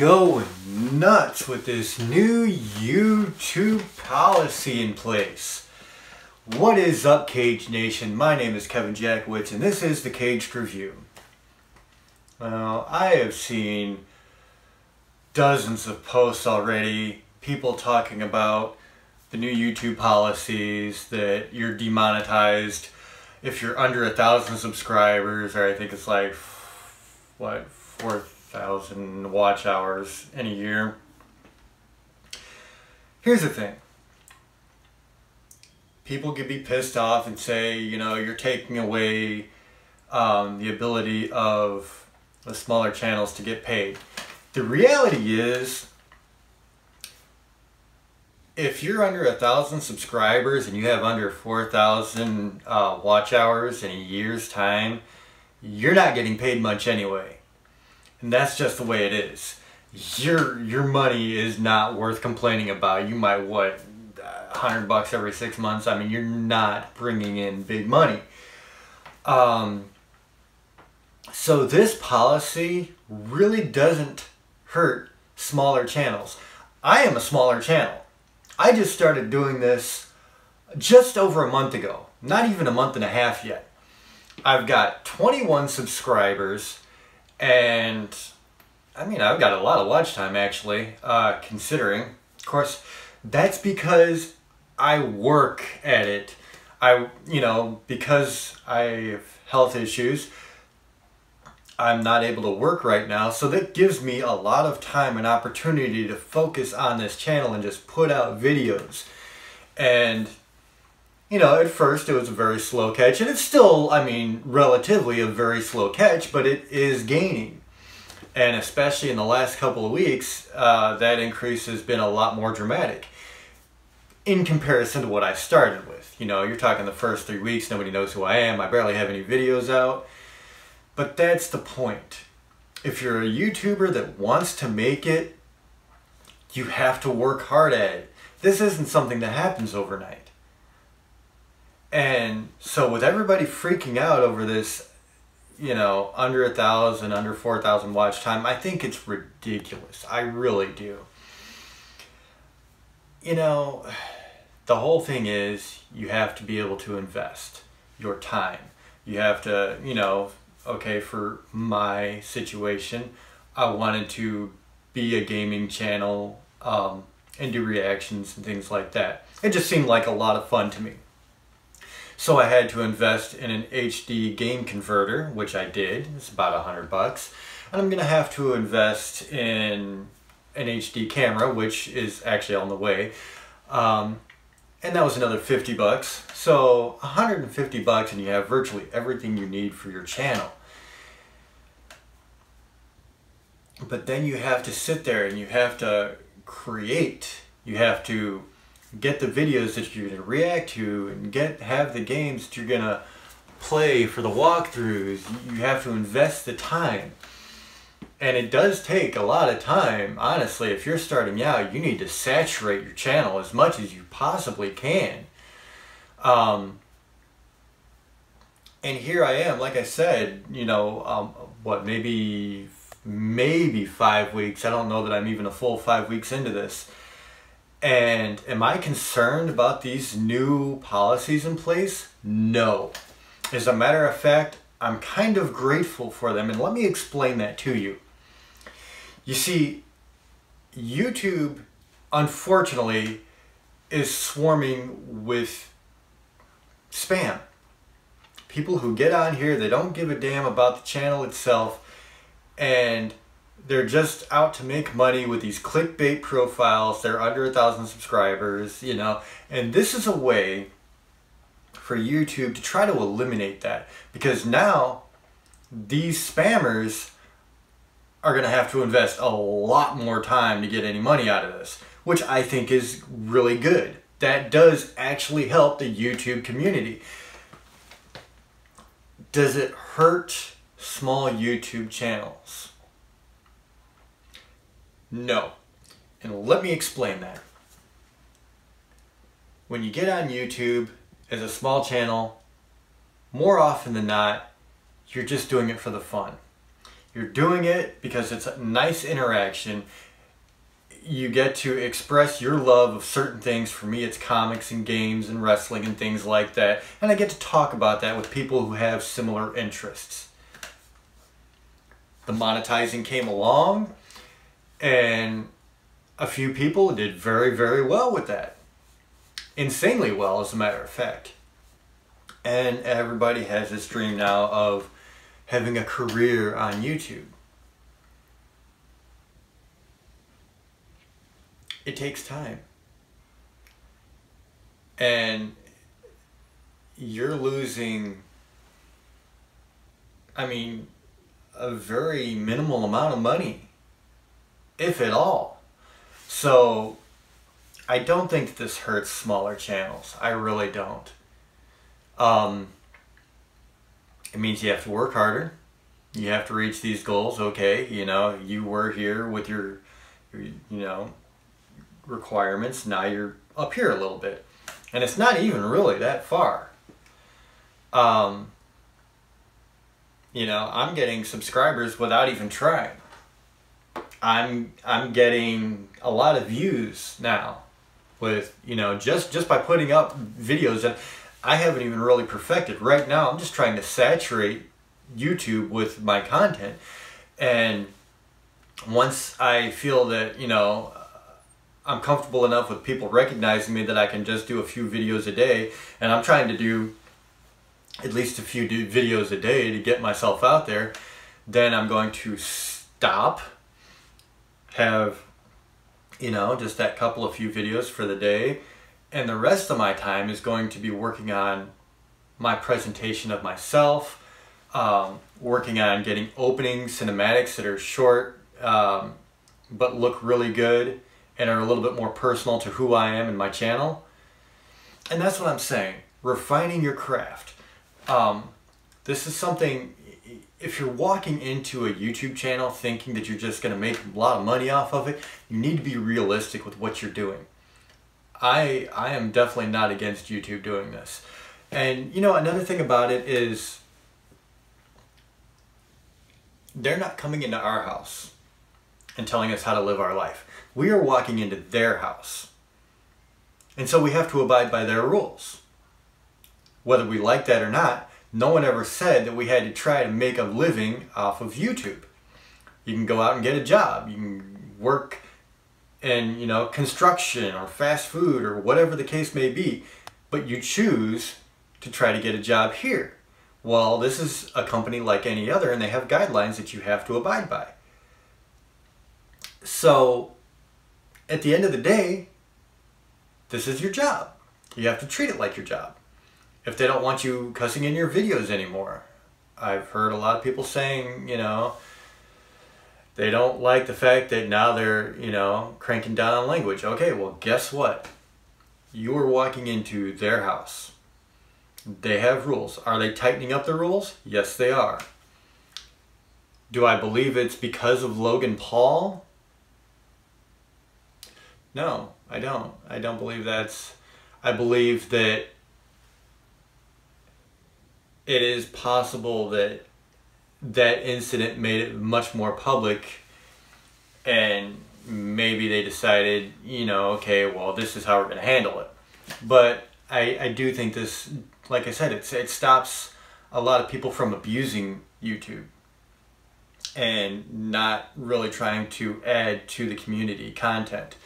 Going nuts with this new YouTube policy in place. What is up, Cage Nation? My name is Kevin Jackowitz, and this is the Kaged Review. Well, I have seen dozens of posts already, people talking about the new YouTube policies, that you're demonetized if you're under a thousand subscribers, or I think it's like, what, 4,000 watch hours in a year. Here's the thing. People could be pissed off and say, you know, you're taking away um, the ability of the smaller channels to get paid. The reality is, if you're under a thousand subscribers and you have under 4,000 uh, watch hours in a year's time, you're not getting paid much anyway. And that's just the way it is. Your your money is not worth complaining about. You might what, hundred bucks every six months. I mean, you're not bringing in big money. Um. So this policy really doesn't hurt smaller channels. I am a smaller channel. I just started doing this just over a month ago. Not even a month and a half yet. I've got 21 subscribers and I mean, I've got a lot of watch time actually, uh, considering. Of course, that's because I work at it. I, you know, because I have health issues, I'm not able to work right now. So that gives me a lot of time and opportunity to focus on this channel and just put out videos. And you know, at first it was a very slow catch, and it's still, I mean, relatively a very slow catch, but it is gaining. And especially in the last couple of weeks, uh, that increase has been a lot more dramatic in comparison to what I started with. You know, you're talking the first three weeks, nobody knows who I am, I barely have any videos out. But that's the point. If you're a YouTuber that wants to make it, you have to work hard at it. This isn't something that happens overnight. And so with everybody freaking out over this, you know, under a thousand, under 4,000 watch time, I think it's ridiculous. I really do. You know, the whole thing is you have to be able to invest your time. You have to, you know, okay, for my situation, I wanted to be a gaming channel um, and do reactions and things like that. It just seemed like a lot of fun to me. So I had to invest in an HD game converter, which I did. It's about a hundred bucks. And I'm gonna have to invest in an HD camera, which is actually on the way. Um, and that was another 50 bucks. So 150 bucks and you have virtually everything you need for your channel. But then you have to sit there and you have to create. You have to get the videos that you're to react to and get have the games that you're going to play for the walkthroughs. You have to invest the time. And it does take a lot of time. Honestly, if you're starting out, you need to saturate your channel as much as you possibly can. Um, and here I am, like I said, you know, um, what, maybe, maybe five weeks. I don't know that I'm even a full five weeks into this and am I concerned about these new policies in place? No. As a matter of fact, I'm kind of grateful for them, and let me explain that to you. You see, YouTube, unfortunately, is swarming with spam. People who get on here, they don't give a damn about the channel itself, and they're just out to make money with these clickbait profiles. They're under a thousand subscribers, you know, and this is a way for YouTube to try to eliminate that because now these spammers are going to have to invest a lot more time to get any money out of this, which I think is really good. That does actually help the YouTube community. Does it hurt small YouTube channels? No. And let me explain that. When you get on YouTube as a small channel, more often than not, you're just doing it for the fun. You're doing it because it's a nice interaction. You get to express your love of certain things. For me, it's comics and games and wrestling and things like that. And I get to talk about that with people who have similar interests. The monetizing came along, and a few people did very, very well with that. Insanely well, as a matter of fact. And everybody has this dream now of having a career on YouTube. It takes time. And you're losing, I mean, a very minimal amount of money, if at all. So I don't think this hurts smaller channels. I really don't. Um, it means you have to work harder. You have to reach these goals. Okay, you know, you were here with your, you know, requirements. Now you're up here a little bit. And it's not even really that far. Um, you know, I'm getting subscribers without even trying. I'm I'm getting a lot of views now with, you know, just just by putting up videos that I haven't even really perfected. Right now, I'm just trying to saturate YouTube with my content. And once I feel that, you know, I'm comfortable enough with people recognizing me that I can just do a few videos a day, and I'm trying to do at least a few videos a day to get myself out there, then I'm going to stop, have, you know, just that couple of few videos for the day, and the rest of my time is going to be working on my presentation of myself, um, working on getting opening cinematics that are short um, but look really good and are a little bit more personal to who I am and my channel. And that's what I'm saying, refining your craft. Um, this is something, if you're walking into a YouTube channel thinking that you're just going to make a lot of money off of it, you need to be realistic with what you're doing. I I am definitely not against YouTube doing this. And you know, another thing about it is they're not coming into our house and telling us how to live our life. We are walking into their house. And so we have to abide by their rules. Whether we like that or not, no one ever said that we had to try to make a living off of YouTube. You can go out and get a job. You can work in, you know, construction or fast food or whatever the case may be, but you choose to try to get a job here. Well, this is a company like any other and they have guidelines that you have to abide by. So, at the end of the day, this is your job. You have to treat it like your job. If they don't want you cussing in your videos anymore, I've heard a lot of people saying, you know, they don't like the fact that now they're, you know, cranking down on language. Okay, well, guess what? You are walking into their house. They have rules. Are they tightening up the rules? Yes, they are. Do I believe it's because of Logan Paul? No, I don't. I don't believe that's. I believe that it is possible that that incident made it much more public and maybe they decided, you know, okay, well, this is how we're going to handle it. But I, I do think this, like I said, it's, it stops a lot of people from abusing YouTube and not really trying to add to the community content.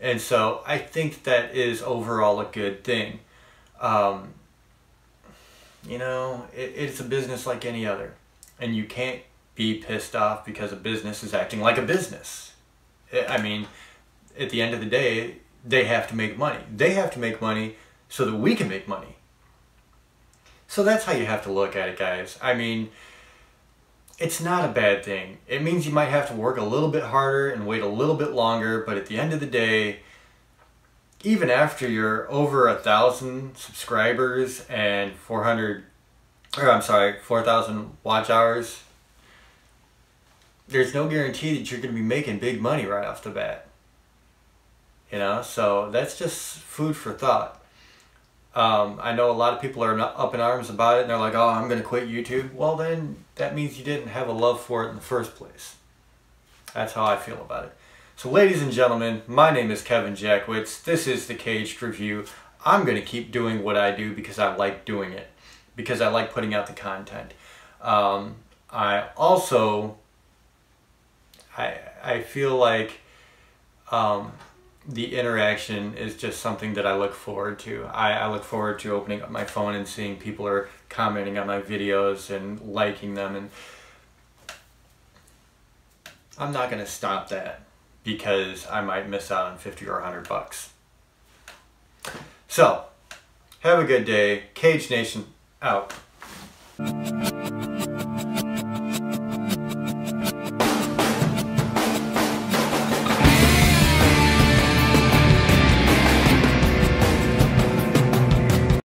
And so I think that is overall a good thing. Um, you know, it, it's a business like any other and you can't be pissed off because a business is acting like a business. I mean, at the end of the day, they have to make money. They have to make money so that we can make money. So that's how you have to look at it, guys. I mean, it's not a bad thing. It means you might have to work a little bit harder and wait a little bit longer, but at the end of the day, even after you're over a thousand subscribers and 400 or I'm sorry, 4,000 watch hours, there's no guarantee that you're going to be making big money right off the bat. You know, so that's just food for thought. Um, I know a lot of people are up in arms about it and they're like, oh, I'm going to quit YouTube. Well, then that means you didn't have a love for it in the first place. That's how I feel about it. So ladies and gentlemen, my name is Kevin Jackwitz. This is The Kaged Review. I'm going to keep doing what I do because I like doing it. Because I like putting out the content. Um, I also, I, I feel like um, the interaction is just something that I look forward to. I, I look forward to opening up my phone and seeing people are commenting on my videos and liking them and I'm not going to stop that because I might miss out on 50 or 100 bucks. So, have a good day. Cage Nation out.